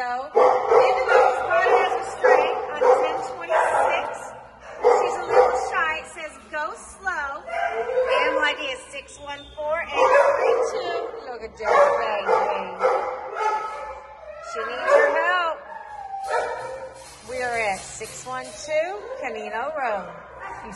Indigo. Indigo's body has a straight on 1026. She's a little shy. It says go slow. NYD is 614-832. Look at this baby. She needs your help. We are at 612 Canino Road, You